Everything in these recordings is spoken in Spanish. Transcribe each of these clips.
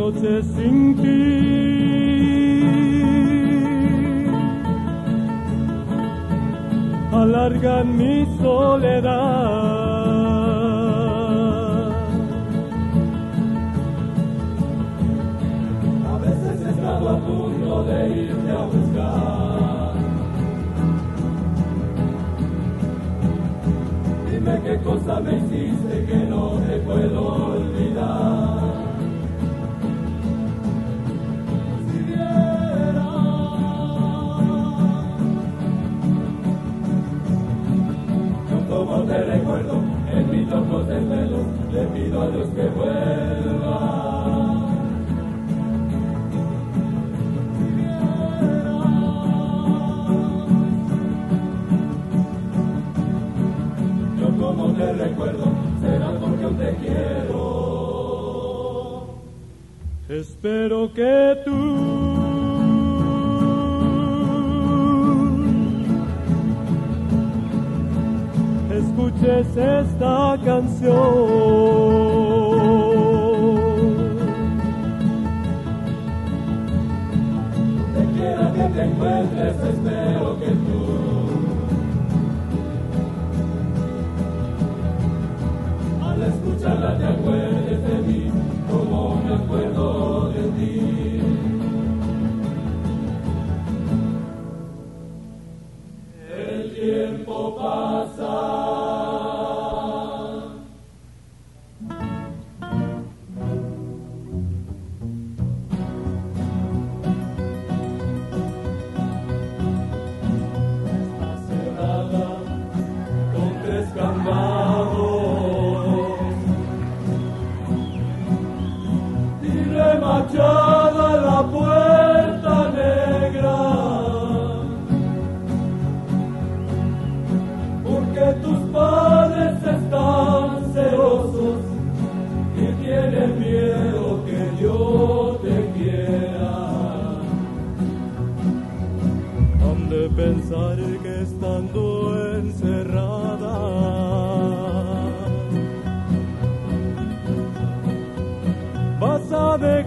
noches sin ti. Alargan mi soledad. A veces he estado a punto de irte a buscar. Dime qué cosa me hiciste que no te puedo Espero que tú escuches esta canción. Te quiera que te encuentres, espero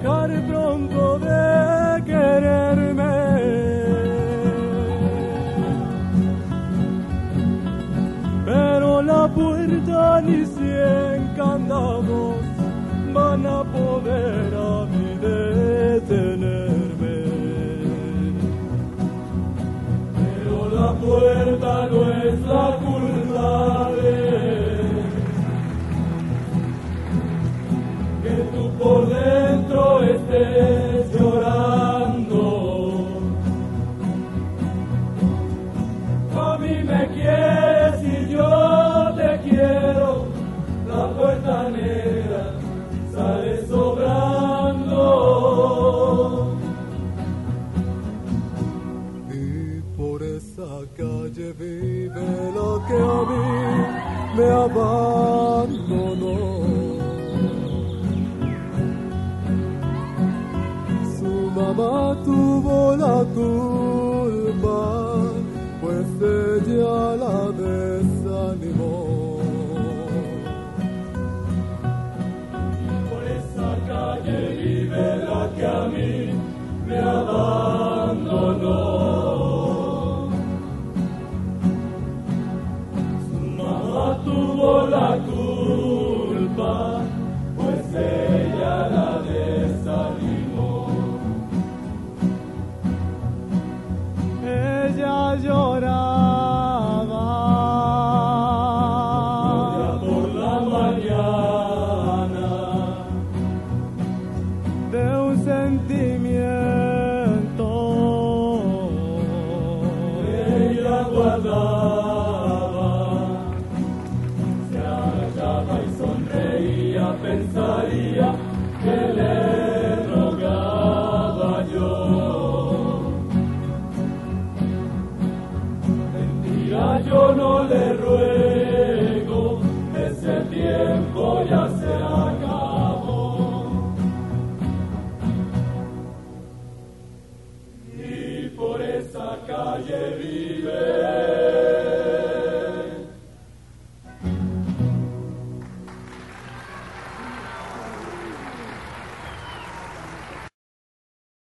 dejar pronto de quererme. Pero la puerta ni cien candados van a poder a mí detenerme. Pero la puerta no es la culpable. por dentro estés llorando. A mí me quieres y yo te quiero. La puerta negra sale sobrando. Y por esa calle vive lo que a mí me abandonó. Ama tu vola tu